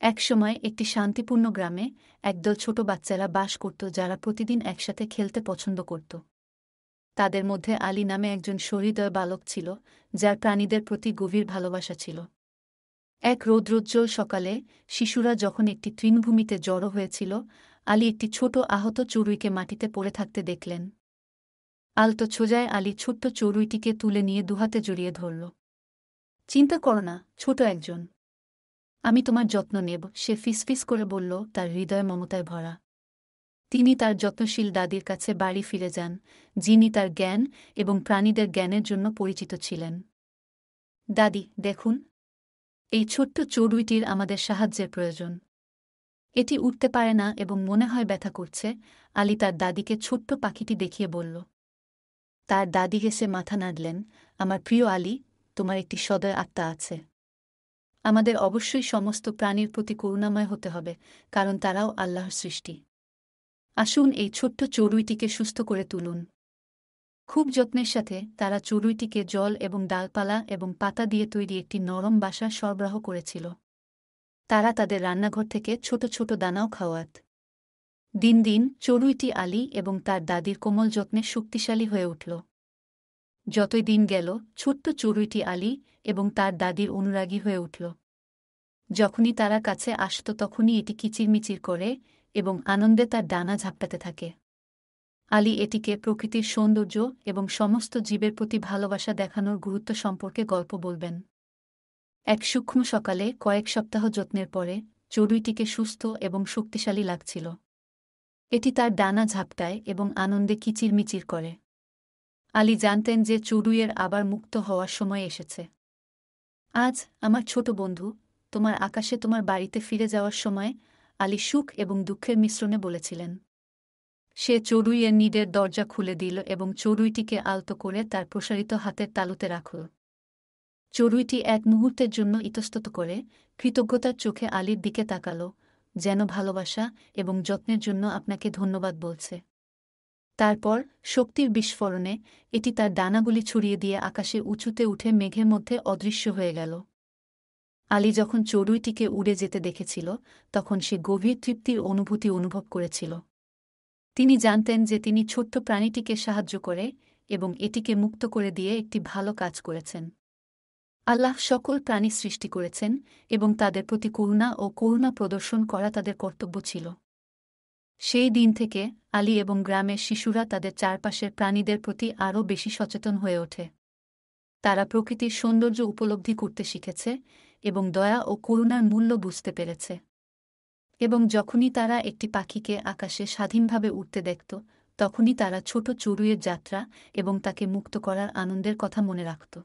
একসময় একটি শান্তিপূর্ণ গ্রামে একদল ছোট বাচ্চারা বাস করত যারা প্রতিদিন একসাথে খেলতে পছন্দ করত। তাদের মধ্যে আলী নামে একজন সহৃদয় বালক ছিল, যার প্রাণীদের প্রতি গভীর ভালোবাসা ছিল। এক রৌদ্রোজ্জ্বল সকালে শিশুরা যখন একটি তৃণভূমিতে জড়ো হয়েছিল, আলী একটি ছোট আহত চড়ুইকে মাটিতে পড়ে থাকতে দেখলেন। আলতো ছোজায় আলী ছোট্ট চড়ুইটিকে তুলে নিয়ে দুহাতে জড়িয়ে ধরল। চিন্তা করো না, ছোট একজন। আমি তোমার যত্ন নেব, সে ফিসফিস করে বলল, তার হৃদয় মমতায় ভরা। তিনি তার যত্নশীল দাদির কাছে বাড়ি ফিরে যান, যিনি তার জ্ঞান এবং প্রাণীদের জ্ঞানের জন্য পরিচিত ছিলেন। দাদি, দেখুন, এই ছোট্ট চড়ুইটির আমাদের সাহায্যের প্রয়োজন। এটি উঠতে পারে না এবং মনে হয় ব্যথা করছে, আলী তার দাদিকে ছোট্ট পাখিটি দেখিয়ে বলল। তার দাদি হেসে মাথা নাড়লেন, আমার প্রিয় আলী, তোমার একটি সদয় আত্মা আছে। আমাদের অবশ্যই সমস্ত প্রাণীর প্রতি করুণাময় হতে হবে, কারণ তারাও আল্লাহর সৃষ্টি। আসুন এই ছোট্ট চড়ুইটিকে সুস্থ করে তুলুন। খুব যত্নের সাথে তারা চড়ুইটিকে জল এবং ডালপালা এবং পাতা দিয়ে তৈরি একটি নরম বাসা সরবরাহ করেছিল। তারা তাদের রান্নাঘর থেকে ছোট ছোট দানাও খাওয়াত। দিন দিন চড়ুইটি আলী এবং তার দাদির কোমল যত্নে শক্তিশালী হয়ে উঠল। যতই দিন গেল, ছোট্ট চড়ুইটি আলী এবং তার দাদির অনুরাগী হয়ে উঠল। যখনই তারা কাছে আসত তখনই এটি কিচিরমিচির করে এবং আনন্দে তার ডানা ঝাপটাতে থাকে। আলী এটিকে প্রকৃতির সৌন্দর্য এবং সমস্ত জীবের প্রতি ভালোবাসা দেখানোর গুরুত্ব সম্পর্কে গল্প বলবেন। এক সূক্ষ্ম সকালে কয়েক সপ্তাহ যত্নের পরে চড়ুইটিকে সুস্থ এবং শক্তিশালী লাগছিল। এটি তার ডানা ঝাপটায় এবং আনন্দে কিচিরমিচির করে। আলী জানতেন যে চড়ুইয়ের আবার মুক্ত হওয়ার সময় এসেছে। আজ আমার ছোট বন্ধু, তোমার আকাশে তোমার বাড়িতে ফিরে যাওয়ার সময় আলী সুখ এবং দুঃখের মিশ্রণে বলেছিলেন। সে চড়ুইয়ের নিডের দরজা খুলে দিল এবং চড়ুইটিকে আলতো করে তার প্রসারিত হাতের তালুতে রাখল। চড়ুইটি এক মুহূর্তের জন্য ইতস্তত করে কৃতজ্ঞতার চোখে আলীর দিকে তাকাল, যেন ভালোবাসা এবং যত্নের জন্য আপনাকে ধন্যবাদ বলছে। তারপর শক্তির বিস্ফোরণে এটি তার ডানাগুলি ছড়িয়ে দিয়ে আকাশে উঁচুতে উঠে মেঘের মধ্যে অদৃশ্য হয়ে গেল। আলী যখন চড়ুইটিকে উড়ে যেতে দেখেছিল, তখন সে গভীর তৃপ্তির অনুভূতি অনুভব করেছিল। তিনি জানতেন যে তিনি ছোট্ট প্রাণীটিকে সাহায্য করে এবং এটিকে মুক্ত করে দিয়ে একটি ভালো কাজ করেছেন। আল্লাহ সকল প্রাণী সৃষ্টি করেছেন এবং তাদের প্রতি করুণা ও করুণা প্রদর্শন করা তাদের কর্তব্য ছিল। সেই দিন থেকে আলী এবং গ্রামের শিশুরা তাদের চারপাশের প্রাণীদের প্রতি আরও বেশি সচেতন হয়ে ওঠে। তারা প্রকৃতির সৌন্দর্য উপলব্ধি করতে শিখেছে এবং দয়া ও করুণার মূল্য বুঝতে পেরেছে। এবং যখনই তারা একটি পাখিকে আকাশে স্বাধীনভাবে উঠতে দেখত, তখনই তারা ছোট চড়ুইয়ের যাত্রা এবং তাকে মুক্ত করার আনন্দের কথা মনে রাখত।